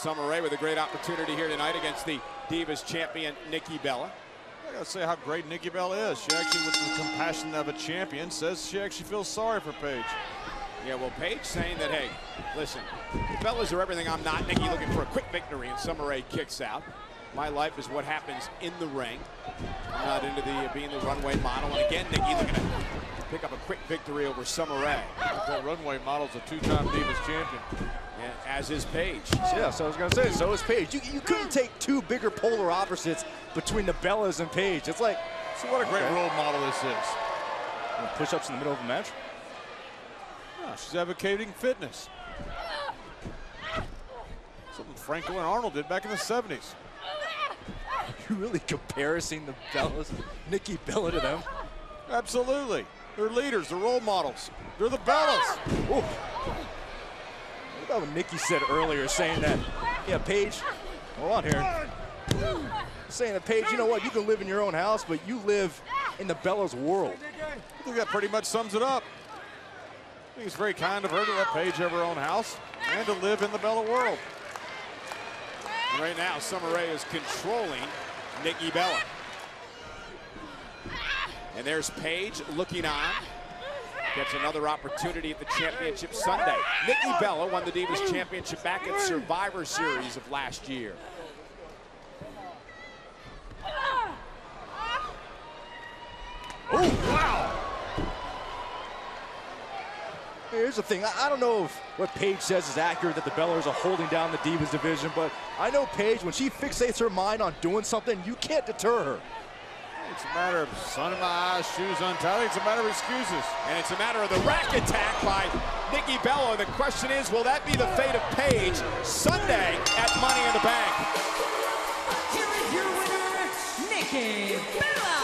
Summer Rae with a great opportunity here tonight against the Divas champion Nikki Bella. I gotta say how great Nikki Bella is. She actually, with the compassion of a champion, says she actually feels sorry for Paige. Yeah, well, Paige saying that, hey, listen, the Bellas are everything I'm not. Nikki looking for a quick victory, and Summer Rae kicks out. My life is what happens in the ring. I'm not into the uh, being the runway model. And again, Nikki looking to pick up a quick victory over Summer Rae. That runway model's a two-time Divas champion. And as is Paige. Yeah, so I was gonna say, so is Paige. You, you couldn't take two bigger polar opposites between the Bellas and Paige. It's like, See what a great Okay. role model this is. push-ups in the middle of a match. Yeah, she's advocating fitness. Something Franco and Arnold did back in the 70s. You really comparing the Bellas, Nikki Bella to them? Absolutely. They're leaders, they're role models. They're the Bellas. Ah! Ooh. What about what Nikki said earlier, saying that, yeah, Paige, hold on here. Saying that, Paige, you know what, you can live in your own house, but you live in the Bella's world. I think that pretty much sums it up. I think it's very kind of her to let Paige have her own house and to live in the Bella world. And right now, Summer Rae is controlling Nikki Bella. And there's Paige looking on. Gets another opportunity at the championship Sunday. Nikki Bella won the Divas Championship back at Survivor Series of last year. Oh, wow. Here's the thing, I I don't know if what Paige says is accurate that the Bellas are holding down the Divas division, but I know Paige, when she fixates her mind on doing something, you can't deter her. It's a matter of sun in my eyes, shoes untied. It's a matter of excuses. And it's a matter of the rack attack by Nikki Bella. And the question is, will that be the fate of Paige Sunday at Money in the Bank? Here is your winner, Nikki Bella.